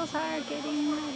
are getting.